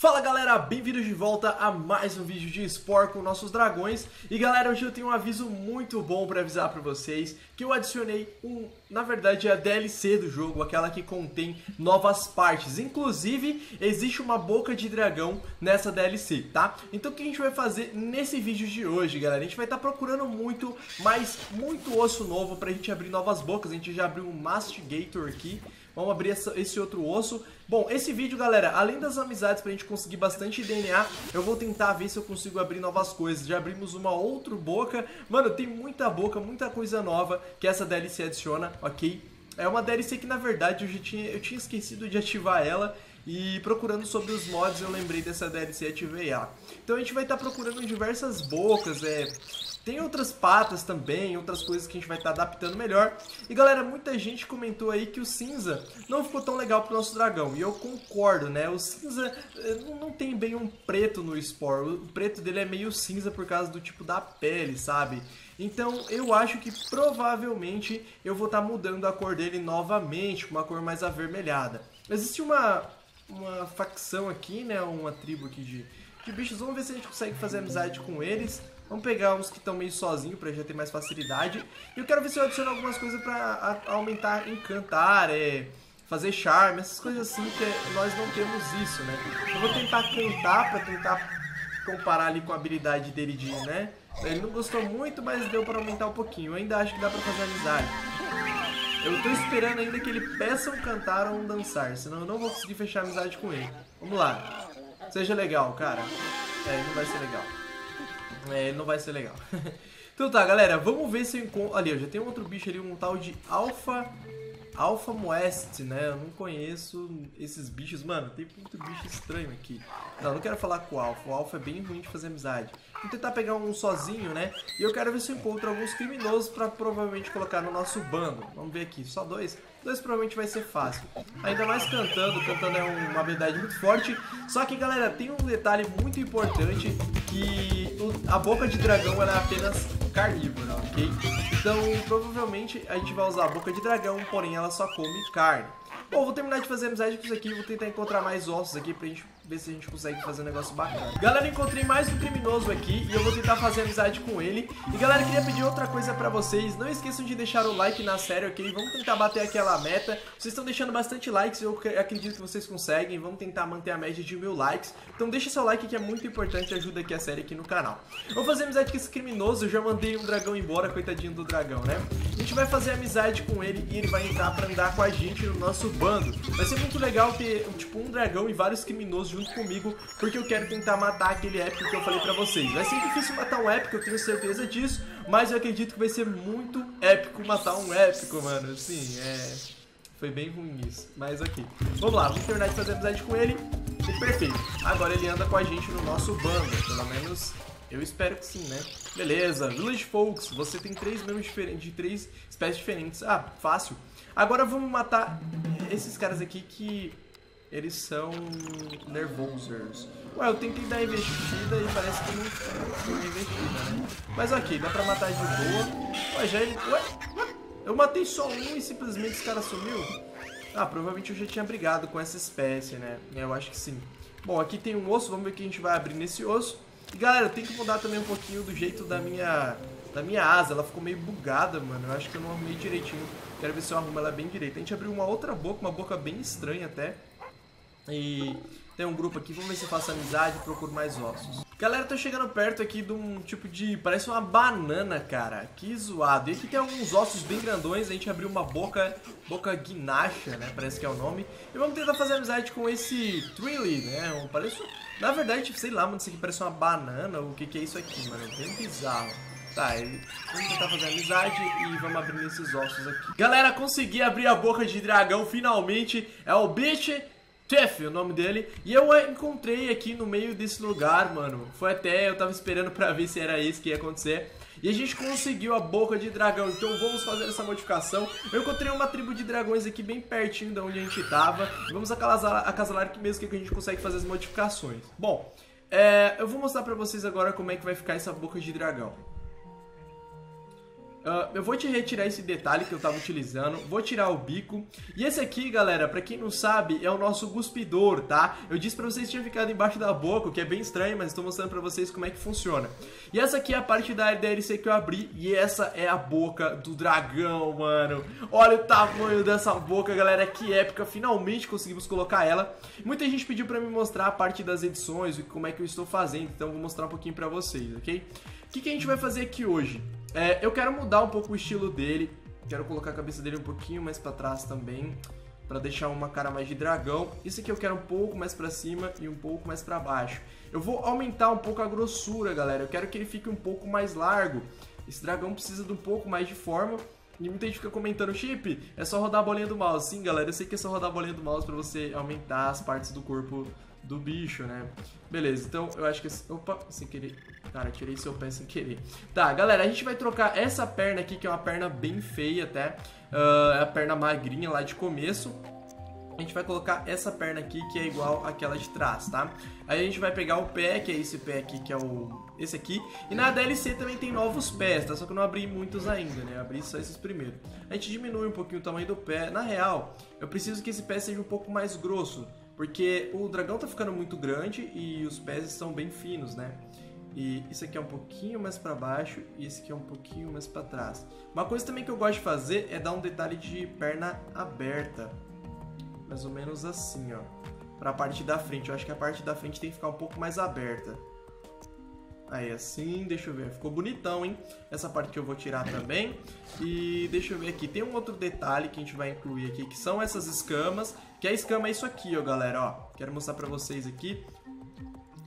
Fala galera, bem-vindos de volta a mais um vídeo de Spore com nossos dragões E galera, hoje eu tenho um aviso muito bom para avisar para vocês Que eu adicionei, um, na verdade, a DLC do jogo, aquela que contém novas partes Inclusive, existe uma boca de dragão nessa DLC, tá? Então o que a gente vai fazer nesse vídeo de hoje, galera? A gente vai estar tá procurando muito, mas muito osso novo pra gente abrir novas bocas A gente já abriu um Mastigator aqui Vamos abrir essa, esse outro osso. Bom, esse vídeo, galera, além das amizades pra gente conseguir bastante DNA, eu vou tentar ver se eu consigo abrir novas coisas. Já abrimos uma outra boca. Mano, tem muita boca, muita coisa nova que essa DLC adiciona, ok? É uma DLC que, na verdade, eu, já tinha, eu tinha esquecido de ativar ela. E procurando sobre os mods, eu lembrei dessa DLC e ativei ela. Então a gente vai estar tá procurando diversas bocas, é, tem outras patas também, outras coisas que a gente vai estar tá adaptando melhor. E galera, muita gente comentou aí que o cinza não ficou tão legal pro nosso dragão. E eu concordo, né? O cinza eh, não tem bem um preto no Spore. O preto dele é meio cinza por causa do tipo da pele, sabe? Então eu acho que provavelmente eu vou estar tá mudando a cor dele novamente, com uma cor mais avermelhada. Existe uma, uma facção aqui, né? Uma tribo aqui de, de bichos. Vamos ver se a gente consegue fazer amizade com eles. Vamos pegar uns que estão meio sozinhos pra já ter mais facilidade. E eu quero ver se eu adiciono algumas coisas pra aumentar encantar, é, fazer charme, essas coisas assim, que nós não temos isso, né? Eu vou tentar cantar pra tentar comparar ali com a habilidade dele de, né? Ele não gostou muito, mas deu pra aumentar um pouquinho. Eu ainda acho que dá pra fazer amizade. Eu tô esperando ainda que ele peça um cantar ou um dançar, senão eu não vou conseguir fechar amizade com ele. Vamos lá. Seja legal, cara. É, não vai ser legal. É, não vai ser legal. então tá, galera, vamos ver se eu encontro... Ali, já tem outro bicho ali, um tal de Alpha... Alpha Moest, né? Eu não conheço esses bichos. Mano, tem muito bicho estranho aqui. Não, não quero falar com o Alpha. O Alpha é bem ruim de fazer amizade. Vou tentar pegar um sozinho, né? E eu quero ver se eu encontro alguns criminosos pra provavelmente colocar no nosso bando. Vamos ver aqui, só dois? Dois provavelmente vai ser fácil. Ainda mais cantando, cantando é uma habilidade muito forte. Só que, galera, tem um detalhe muito importante que a boca de dragão é apenas carnívora, ok? Então, provavelmente a gente vai usar a boca de dragão, porém ela só come carne. Bom, vou terminar de fazer amizade com isso aqui, vou tentar encontrar mais ossos aqui pra gente ver se a gente consegue fazer um negócio bacana. Galera, encontrei mais um criminoso aqui e eu vou tentar fazer amizade com ele. E galera, queria pedir outra coisa pra vocês, não esqueçam de deixar o like na série, ok? Vamos tentar bater aquela meta. Vocês estão deixando bastante likes, eu acredito que vocês conseguem, vamos tentar manter a média de mil likes. Então deixa seu like que é muito importante, ajuda aqui a série aqui no canal. Vou fazer amizade com esse criminoso, eu já mandei um dragão embora, coitadinho do dragão, né? A gente vai fazer amizade com ele e ele vai entrar pra andar com a gente no nosso bando. Vai ser muito legal ter, tipo, um dragão e vários criminosos junto comigo, porque eu quero tentar matar aquele épico que eu falei pra vocês. Vai ser difícil matar um épico, eu tenho certeza disso, mas eu acredito que vai ser muito épico matar um épico, mano. Assim, é... Foi bem ruim isso, mas ok. Vamos lá, vamos terminar de fazer amizade com ele. E perfeito. Agora ele anda com a gente no nosso bando, pelo menos eu espero que sim, né? Beleza, Village Folks, você tem três membros diferentes, de três espécies diferentes. Ah, fácil. Agora vamos matar esses caras aqui que eles são nervosos. Ué, eu tentei dar investida e parece que não foi investida, né? Mas ok, dá pra matar de boa. Ué, já ele... Ué, ué, eu matei só um e simplesmente esse cara sumiu? Ah, provavelmente eu já tinha brigado com essa espécie, né? Eu acho que sim. Bom, aqui tem um osso, vamos ver o que a gente vai abrir nesse osso. E galera, eu tenho que mudar também um pouquinho do jeito da minha da minha asa, ela ficou meio bugada, mano. Eu acho que eu não arrumei direitinho. Quero ver se eu arrumo ela bem direito. A gente abriu uma outra boca, uma boca bem estranha até. E tem um grupo aqui, vamos ver se eu faço amizade e procuro mais ossos. Galera, tô chegando perto aqui de um tipo de... Parece uma banana, cara. Que zoado. E aqui tem alguns ossos bem grandões. A gente abriu uma boca... Boca guinacha, né? Parece que é o nome. E vamos tentar fazer amizade com esse Trilly, né? Parece... Na verdade, sei lá, mano, isso aqui parece uma banana. O que que é isso aqui, mano? É bem bizarro. Tá, vamos tentar fazer amizade e vamos abrir esses ossos aqui. Galera, consegui abrir a boca de dragão finalmente. É o Bitch Chef, o nome dele. E eu encontrei aqui no meio desse lugar, mano. Foi até, eu tava esperando pra ver se era isso que ia acontecer. E a gente conseguiu a boca de dragão, então vamos fazer essa modificação. Eu encontrei uma tribo de dragões aqui bem pertinho de onde a gente tava. Vamos acasalar, acasalar aqui mesmo que a gente consegue fazer as modificações. Bom, é, eu vou mostrar pra vocês agora como é que vai ficar essa boca de dragão. Uh, eu vou te retirar esse detalhe que eu tava utilizando, vou tirar o bico. E esse aqui, galera, pra quem não sabe, é o nosso cuspidor, tá? Eu disse pra vocês que tinha ficado embaixo da boca, o que é bem estranho, mas estou mostrando pra vocês como é que funciona. E essa aqui é a parte da DLC que eu abri, e essa é a boca do dragão, mano. Olha o tamanho dessa boca, galera, que épica, finalmente conseguimos colocar ela. Muita gente pediu pra me mostrar a parte das edições, e como é que eu estou fazendo, então vou mostrar um pouquinho pra vocês, ok? O que, que a gente vai fazer aqui hoje? É, eu quero mudar um pouco o estilo dele. Quero colocar a cabeça dele um pouquinho mais para trás também, para deixar uma cara mais de dragão. Isso aqui eu quero um pouco mais para cima e um pouco mais para baixo. Eu vou aumentar um pouco a grossura, galera. Eu quero que ele fique um pouco mais largo. Esse dragão precisa de um pouco mais de forma. E muita gente fica comentando, Chip, é só rodar a bolinha do mouse. Sim, galera, eu sei que é só rodar a bolinha do mouse para você aumentar as partes do corpo do bicho, né? Beleza, então eu acho que... Opa, sem querer... Cara, tirei seu pé sem querer. Tá, galera, a gente vai trocar essa perna aqui, que é uma perna bem feia até. Uh, é a perna magrinha lá de começo. A gente vai colocar essa perna aqui, que é igual àquela de trás, tá? Aí a gente vai pegar o pé, que é esse pé aqui, que é o... Esse aqui. E na DLC também tem novos pés, tá? Só que eu não abri muitos ainda, né? Eu abri só esses primeiros. A gente diminui um pouquinho o tamanho do pé. Na real, eu preciso que esse pé seja um pouco mais grosso. Porque o dragão tá ficando muito grande e os pés estão bem finos, né? E isso aqui é um pouquinho mais para baixo e esse aqui é um pouquinho mais para trás. Uma coisa também que eu gosto de fazer é dar um detalhe de perna aberta. Mais ou menos assim, ó. Pra parte da frente. Eu acho que a parte da frente tem que ficar um pouco mais aberta. Aí assim, deixa eu ver, ficou bonitão, hein? Essa parte que eu vou tirar também. E deixa eu ver aqui, tem um outro detalhe que a gente vai incluir aqui, que são essas escamas. Que a escama é isso aqui, ó, galera, ó. Quero mostrar pra vocês aqui.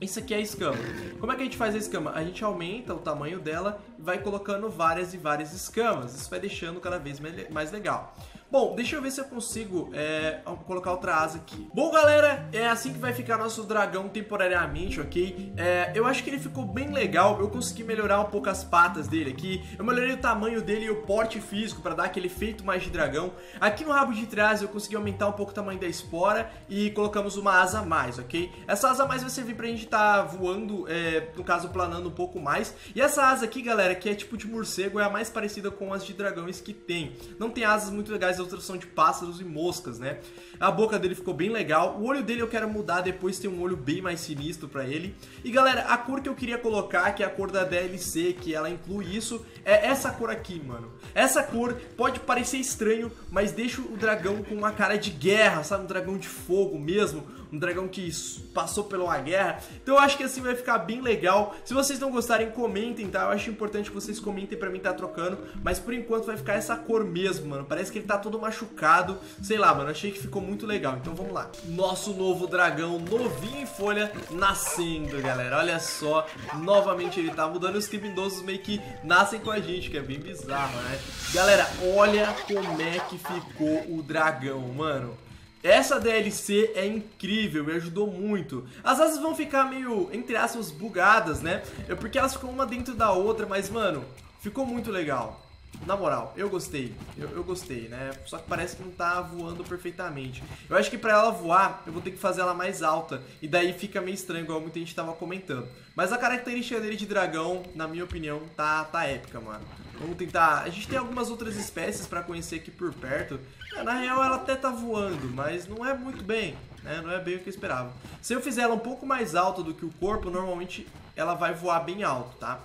Isso aqui é a escama. Como é que a gente faz a escama? A gente aumenta o tamanho dela e vai colocando várias e várias escamas. Isso vai deixando cada vez mais legal. Bom, deixa eu ver se eu consigo é, colocar outra asa aqui. Bom, galera, é assim que vai ficar nosso dragão temporariamente, ok? É, eu acho que ele ficou bem legal. Eu consegui melhorar um pouco as patas dele aqui. Eu melhorei o tamanho dele e o porte físico para dar aquele efeito mais de dragão. Aqui no rabo de trás eu consegui aumentar um pouco o tamanho da espora e colocamos uma asa a mais, ok? Essa asa a mais vai servir pra gente estar tá voando, é, no caso planando um pouco mais. E essa asa aqui, galera, que é tipo de morcego, é a mais parecida com as de dragões que tem. Não tem asas muito legais outras são de pássaros e moscas, né? A boca dele ficou bem legal. O olho dele eu quero mudar, depois tem um olho bem mais sinistro pra ele. E galera, a cor que eu queria colocar, que é a cor da DLC, que ela inclui isso, é essa cor aqui, mano. Essa cor pode parecer estranho, mas deixa o dragão com uma cara de guerra, sabe? Um dragão de fogo mesmo um dragão que passou pela uma guerra. Então eu acho que assim vai ficar bem legal. Se vocês não gostarem, comentem, tá? Eu acho importante que vocês comentem pra mim tá trocando, mas por enquanto vai ficar essa cor mesmo, mano. Parece que ele tá todo machucado. Sei lá, mano, achei que ficou muito legal. Então vamos lá. Nosso novo dragão, novinho em folha, nascendo, galera. Olha só, novamente ele tá mudando. Os criminosos meio que nascem com a gente, que é bem bizarro, né? Galera, olha como é que ficou o dragão, mano. Essa DLC é incrível, me ajudou muito. As asas vão ficar meio, entre aspas, bugadas, né? É porque elas ficam uma dentro da outra, mas, mano, ficou muito legal. Na moral, eu gostei. Eu, eu, gostei, né? Só que parece que não tá voando perfeitamente. Eu acho que pra ela voar, eu vou ter que fazer ela mais alta. E daí fica meio estranho, igual muita gente tava comentando. Mas a característica dele de dragão, na minha opinião, tá, tá épica, mano. Vamos tentar... A gente tem algumas outras espécies pra conhecer aqui por perto. É, na real, ela até tá voando, mas não é muito bem, né? Não é bem o que eu esperava. Se eu fizer ela um pouco mais alta do que o corpo, normalmente ela vai voar bem alto, tá?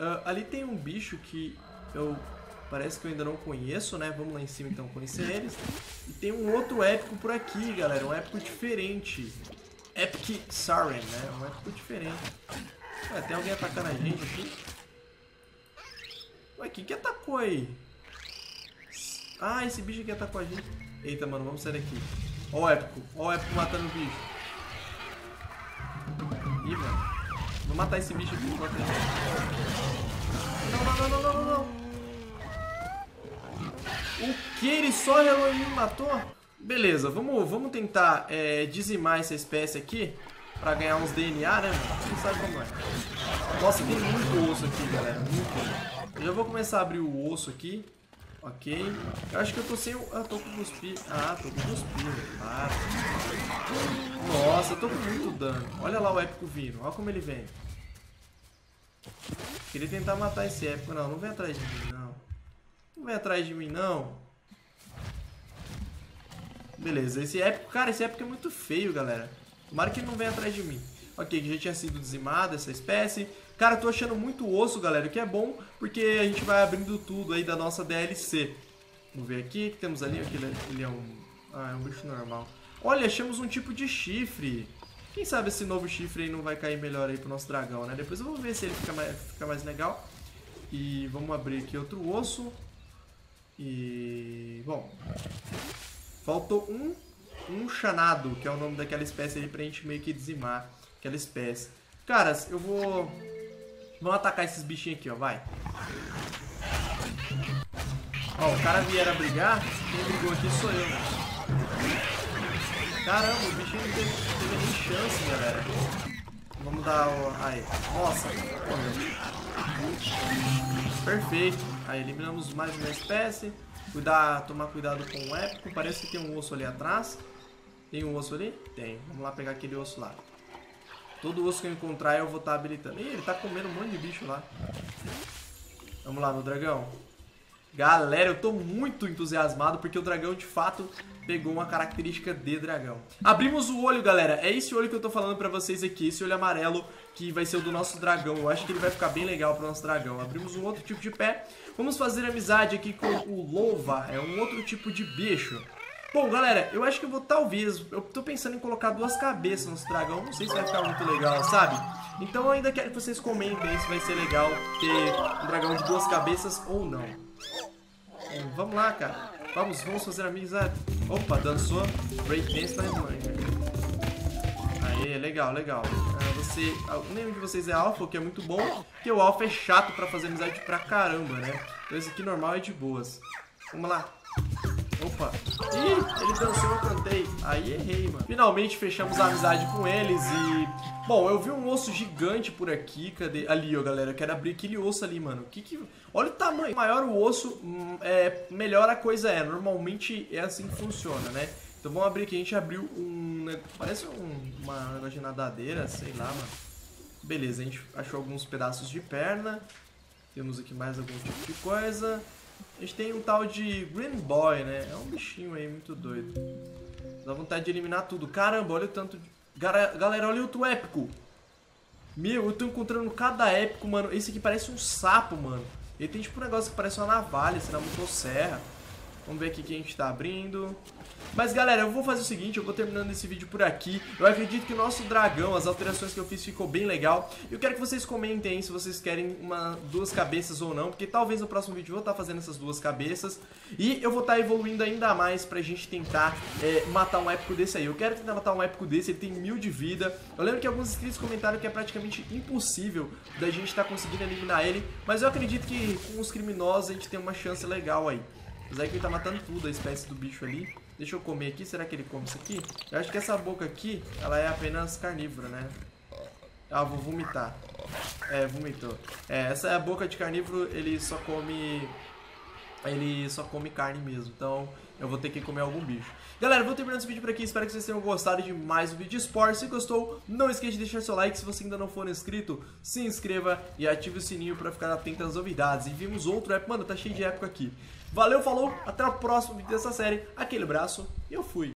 Uh, ali tem um bicho que eu Parece que eu ainda não conheço, né? Vamos lá em cima então conhecer eles. E tem um outro épico por aqui, galera. Um épico diferente. Epic Siren, né? Um épico diferente. Ué, tem alguém atacando a gente aqui? Ué, quem que atacou aí? Ah, esse bicho aqui atacou a gente. Eita, mano, vamos sair daqui. Ó o épico. Ó o épico matando o bicho. Ih, mano. Vou matar esse bicho aqui. Não, não, não, não, não, não. O que? Ele só relou e me matou? Beleza, vamos, vamos tentar é, dizimar essa espécie aqui pra ganhar uns DNA, né? Quem sabe como é. Nossa, tem muito osso aqui, galera. Muito. Eu já vou começar a abrir o osso aqui. Ok. Eu acho que eu tô sem o... Ah, tô com cuspir. Ah, tô com cuspir. Ah. Nossa, eu tô com muito dano. Olha lá o épico vindo. Olha como ele vem. Queria tentar matar esse épico. Não, não vem atrás de mim, não. Não vem atrás de mim, não. Beleza, esse épico... Cara, esse épico é muito feio, galera. Tomara que ele não venha atrás de mim. Ok, que já tinha sido dizimada essa espécie. Cara, tô achando muito osso, galera, o que é bom, porque a gente vai abrindo tudo aí da nossa DLC. Vamos ver aqui, o que temos ali? Aquele, ele é um... Ah, é um bicho normal. Olha, achamos um tipo de chifre. Quem sabe esse novo chifre aí não vai cair melhor aí pro nosso dragão, né? Depois eu vou ver se ele fica mais, fica mais legal. E vamos abrir aqui outro osso. E... Bom... Faltou um, um chanado, que é o nome daquela espécie ali pra gente meio que dizimar aquela espécie. Caras, eu vou... Vamos atacar esses bichinhos aqui, ó, vai. Ó, o cara vier a brigar, quem brigou aqui sou eu. Caramba, o bichinho não teve, teve nem chance, galera. Vamos dar o... Aí, nossa. Perfeito. Aí, eliminamos mais uma espécie. Cuidar, tomar cuidado com o épico. Parece que tem um osso ali atrás. Tem um osso ali? Tem. Vamos lá pegar aquele osso lá. Todo osso que eu encontrar eu vou estar tá habilitando. Ih, ele tá comendo um monte de bicho lá. Vamos lá, meu dragão. Galera, eu tô muito entusiasmado porque o dragão de fato pegou uma característica de dragão. Abrimos o olho, galera. É esse olho que eu tô falando pra vocês aqui, esse olho amarelo que vai ser o do nosso dragão. Eu acho que ele vai ficar bem legal pro nosso dragão. Abrimos um outro tipo de pé. Vamos fazer amizade aqui com o Louva, é um outro tipo de bicho. Bom, galera, eu acho que eu vou talvez... Eu tô pensando em colocar duas cabeças no dragão. Não sei se vai ficar muito legal, sabe? Então eu ainda quero que vocês comentem se vai ser legal ter um dragão de duas cabeças ou não. Vamos lá, cara. Vamos, vamos fazer amizade. Opa, dançou breakdance na mãe. Aê, legal, legal. Ah, você, nenhum de vocês é alfa, o que é muito bom, porque o alfa é chato pra fazer amizade pra caramba, né? Então esse aqui normal é de boas. Vamos lá. Opa. Ih, ele dançou, eu cantei. Aí errei, mano. Finalmente fechamos a amizade com eles e... Bom, eu vi um osso gigante por aqui. Cadê? Ali, ó, galera. Eu quero abrir aquele osso ali, mano. Que que... Olha o tamanho. Maior o osso, hum, é, melhor a coisa é. Normalmente é assim que funciona, né? Então vamos abrir aqui. A gente abriu um... Parece um, uma negócio de nadadeira, sei lá, mano. Beleza, a gente achou alguns pedaços de perna. Temos aqui mais algum tipo de coisa. A gente tem um tal de Green Boy, né? É um bichinho aí muito doido. Dá vontade de eliminar tudo. Caramba, olha o tanto de... Galera, olha o outro épico. Meu, eu tô encontrando cada épico, mano. Esse aqui parece um sapo, mano. Ele tem tipo um negócio que parece uma navalha, será motosserra. Vamos ver aqui que a gente tá abrindo. Mas galera, eu vou fazer o seguinte, eu vou terminando esse vídeo por aqui. Eu acredito que o nosso dragão, as alterações que eu fiz ficou bem legal. Eu quero que vocês comentem aí se vocês querem uma, duas cabeças ou não, porque talvez no próximo vídeo eu vou estar fazendo essas duas cabeças. E eu vou estar evoluindo ainda mais pra gente tentar é, matar um épico desse aí. Eu quero tentar matar um épico desse, ele tem mil de vida. Eu lembro que alguns inscritos comentaram que é praticamente impossível da gente estar conseguindo eliminar ele. Mas eu acredito que com os criminosos a gente tem uma chance legal aí. Apesar que ele tá matando tudo, a espécie do bicho ali. Deixa eu comer aqui. Será que ele come isso aqui? Eu acho que essa boca aqui, ela é apenas carnívora, né? Ah, vou vomitar. É, vomitou. É, essa é a boca de carnívoro, ele só come... Ele só come carne mesmo. Então, eu vou ter que comer algum bicho. Galera, vou terminando esse vídeo por aqui. Espero que vocês tenham gostado de mais um vídeo de esporte. Se gostou, não esqueça de deixar seu like. Se você ainda não for inscrito, se inscreva e ative o sininho para ficar atento às novidades. E vimos outro app. Mano, tá cheio de época aqui. Valeu, falou, até o próximo vídeo dessa série. Aquele abraço e eu fui.